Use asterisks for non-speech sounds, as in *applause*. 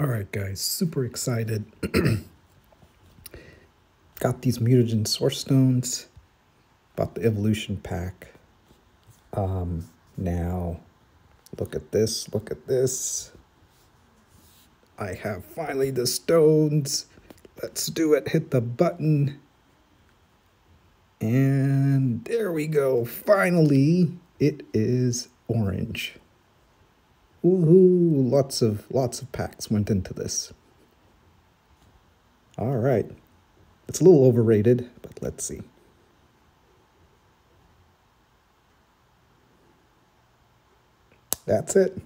All right, guys, super excited. *clears throat* Got these mutagen source stones. Bought the evolution pack. Um, now, look at this, look at this. I have finally the stones. Let's do it. Hit the button. And there we go. Finally, it is orange. Woohoo! Lots of lots of packs went into this. All right. It's a little overrated, but let's see. That's it.